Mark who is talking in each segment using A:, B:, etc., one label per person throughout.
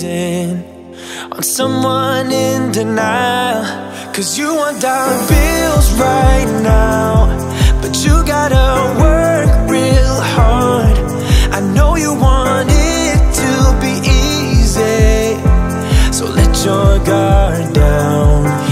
A: blazing on someone in denial. Cause you want dollar bills right now, but you gotta work real hard. I know you want it to be easy, so let your guard down.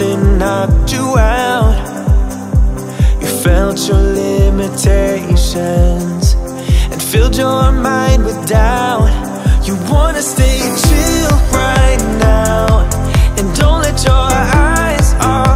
A: something knocked you out. You felt your limitations And filled your mind with doubt. You wanna stay chill right now And don't let your eyes off